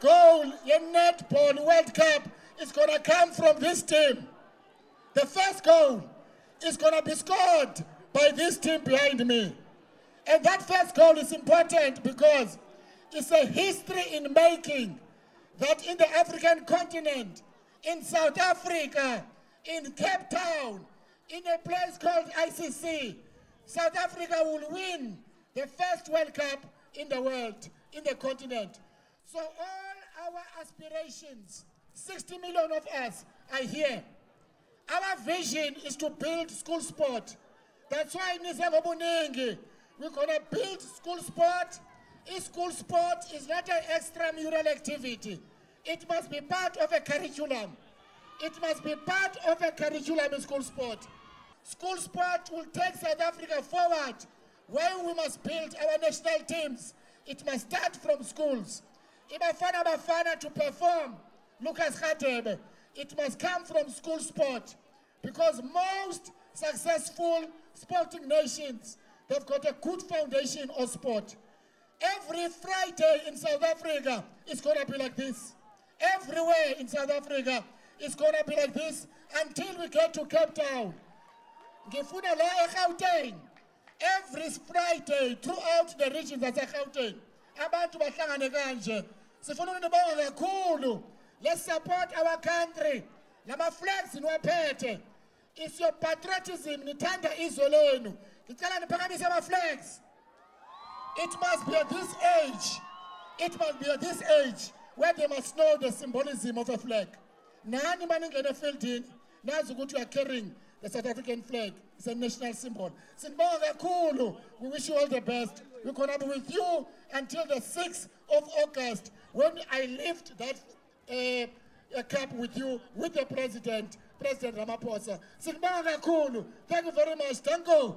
goal in Netball World Cup is going to come from this team. The first goal is going to be scored by this team behind me. And that first goal is important because it's a history in making that in the African continent, in South Africa, in Cape Town, in a place called ICC, South Africa will win the first World Cup in the world, in the continent. So all our aspirations, 60 million of us are here. Our vision is to build school sport. That's why we're gonna build school sport. School sport is not an extramural activity. It must be part of a curriculum. It must be part of a curriculum in school sport. School sport will take South Africa forward. When we must build our national teams, it must start from schools. Ibafana Bafana to perform, Lucas Radebe, it must come from school sport. Because most successful sporting nations, they've got a good foundation of sport. Every Friday in South Africa, it's gonna be like this. Everywhere in South Africa, it's gonna be like this until we get to Cape Town. EGauteng. Every Friday throughout the regions zaseGauteng. Abantu bahlangane kanje. Sifuna ukubonga kakhulu. Let's support our country. Lama flags niwaphethe. It's your patriotism nithanda izwe lenu. Ngicela niphakamise ama flags. It must be at this age. It must be at this age where they must know the symbolism of a flag. Nani maningena fieldini nazi ukuthi you are carrying the South African flag. It's a national symbol. Sinibonga kakhulu. We wish you all the best. We're gonna be with you until the 6th of August when I lift that uh, cup with you with the president, President Ramaphosa. Thank you very much. Thank you.